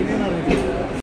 Vienen a